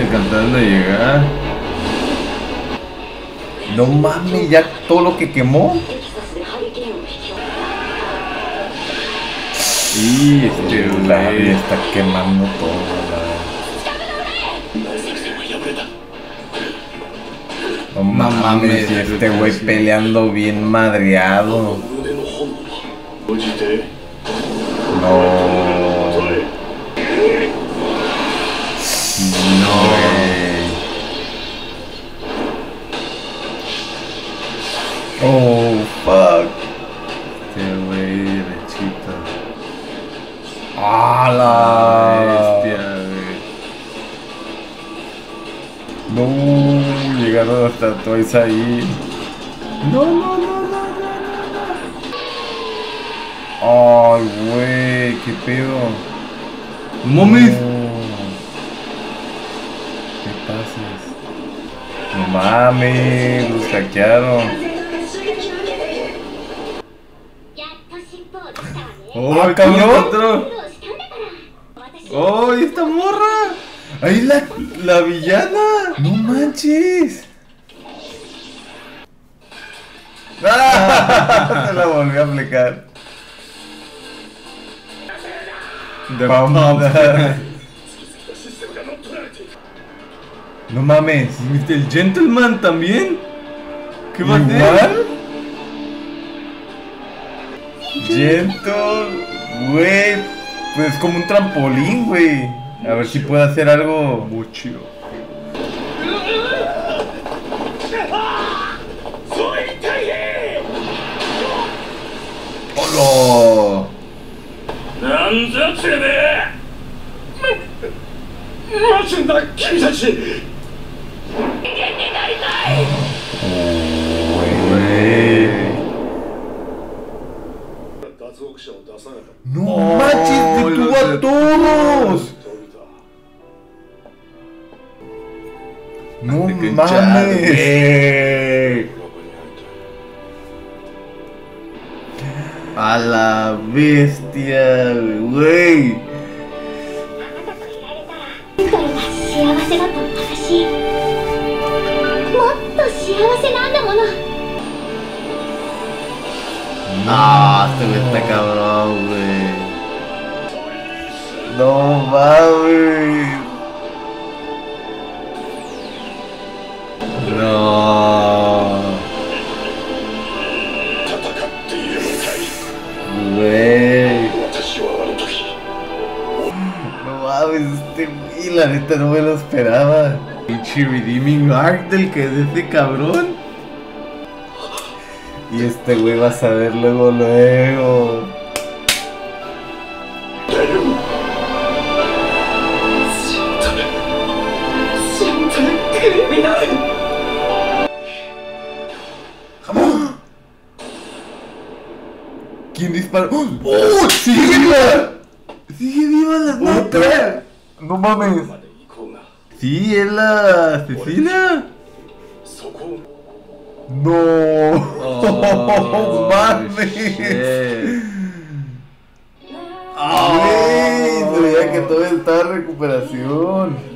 encantando llegar. No mames, ya todo lo que quemó. Y este la está quemando todo. La... No mames, este güey peleando bien madreado. No. Fuck. Este güey derechito. ¡Hala! Bestia, güey. No, llegaron hasta Toys ahí. No, no, no, no, no, no. Ay, güey, qué pedo. ¡Mames! ¿Qué pases? No mames, los hackearon. ¡Oh, ah, cabrón! ¡Oh, y esta morra! ¡Ahí la, la villana! ¡No manches! ¡Ah! Se la volví a aplicar. The no mames. El gentleman también? ¿Qué va a Gentle, güey. Pues es como un trampolín, güey. A ver si puedo hacer algo. Mucho. ¡Holo! ¡Nanzachebe! ¡No oh, manches! ¡Detuvo a todos! ¡No mames! A la bestia, güey. No, este güey está cabrón, güey. No mames. No. Güey. No mames, este güey, la neta no me lo esperaba. Pinche redeeming arc del que es este cabrón. Y este güey va a saber luego, luego. ¿Quién dispara? ¡Oh! ¡Oh! ¡Sigue viva! ¡Sigue viva la sniper! ¡No mames! ¡Sí, es la asesina! ¡No! Oh, mames. se veía que todo estaba en recuperación.